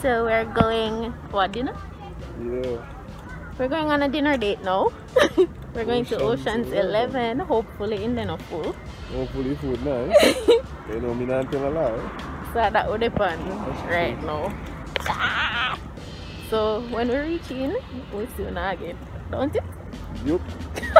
So we're going what dinner? Yeah. We're going on a dinner date now. we're going to Ocean's Ocean's 11. 11. Hopefully in the full. Hopefully food nice. you know me not tell a lie. So that would depend right now. So when we reach in, we'll soon again. Don't it? Yup.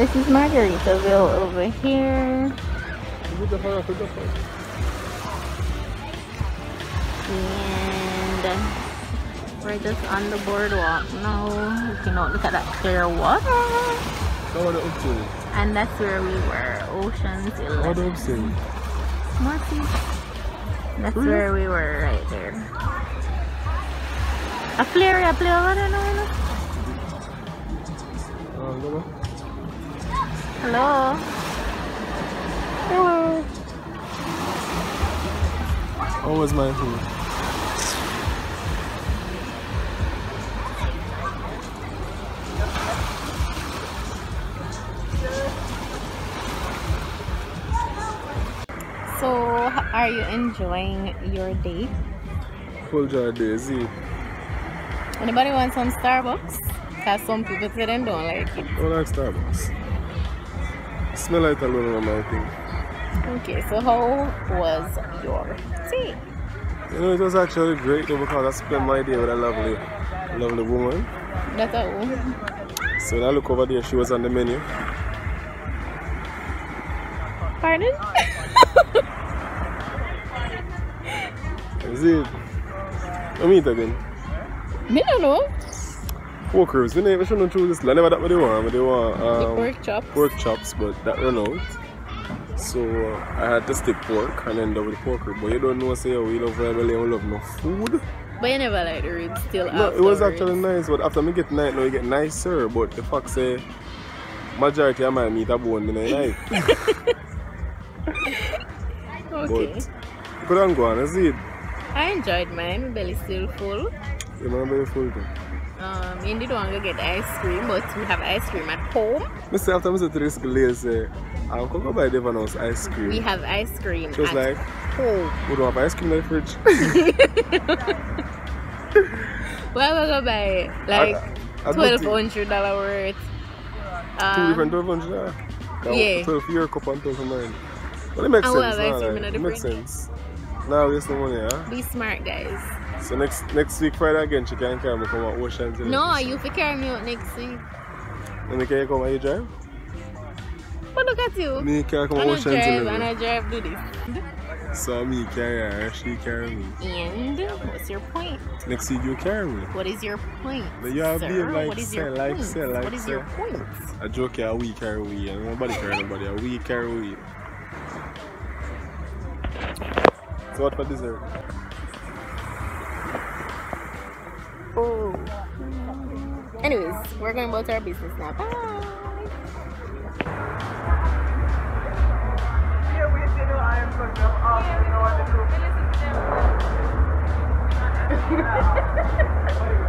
this is Margaritaville over here. And we're just on the boardwalk now. You can look at that clear water. How are the upside? And that's where we were. Oceans How are the 11. upside? Marcy. That's where we were right there. A flare, a flare now, uh, you know? Hello. Hello. My food? So, are you enjoying your day? Full jar daisy. Anybody want some Starbucks? Because some people say they don't like it. I like Starbucks. Smell like a little my thing. Okay, so how was your tea? You know, it was actually great though because I spent my day with a lovely, lovely woman. That's woman. So when I look over there, she was on the menu. Pardon? Is it? I meet again. Me don't know. Pork ribs. We never shouldn't choose this. I never that what they want. But they want The um, pork chops. pork chops, but that run out. So uh, I had to stick pork and end up with pork rib. But you don't know, say, oh, we love Rebel, we love no food. But you never like the ribs still No, it was actually nice, but after me get nice, now you get nicer. But the fact say, majority of my meat are bone, me not like. Okay. But good and go on, is it? I enjoyed mine. My belly still full. You know, very full too. Um, did want to get ice cream, but we have ice cream at home. Me say after say to this I'm going to buy Devon ice cream. We have ice cream She was like, home. we don't have ice cream in the fridge. Why we go buy like I- I don't twelve hundred dollar worth? Two Um, different 1200 yeah. Yeah. 12 for your cup and 12 mine. Well, it makes we sense. nah, like, it makes sense. Now waste no money, huh? Be smart, guys. So next next week Friday again, she can carry me come out Ocean City. No, you fi carry me out next week. Me carry you come out you drive? But look at you. Me carry come I out don't Ocean drive City. and I drive do this. So me carry her, she carry me. And what's your point? Next week you carry me. What is your point? But you have sir? like what is say, your like point? say, like what is say. your point? A joke a we carry we, and nobody carry nobody, we carry we. So what for dessert? Anyways, we're going about our business now. Bye.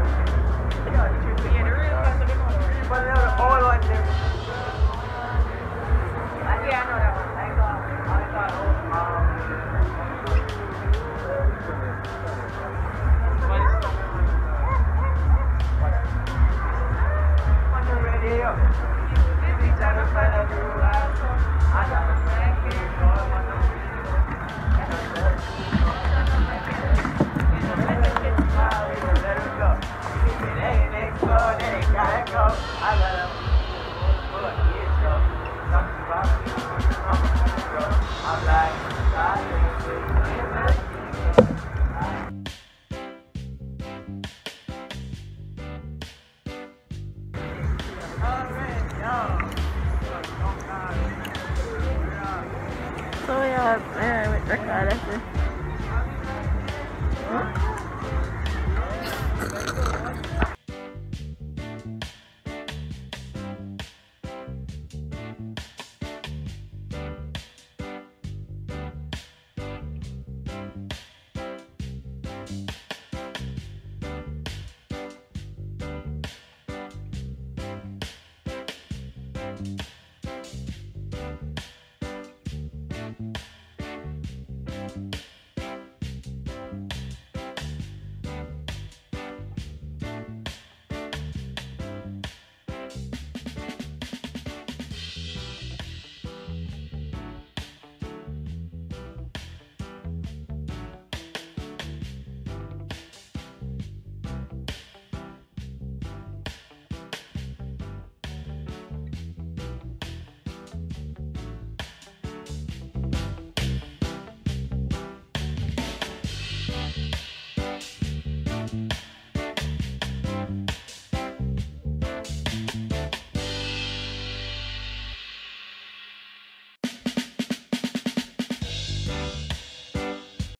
no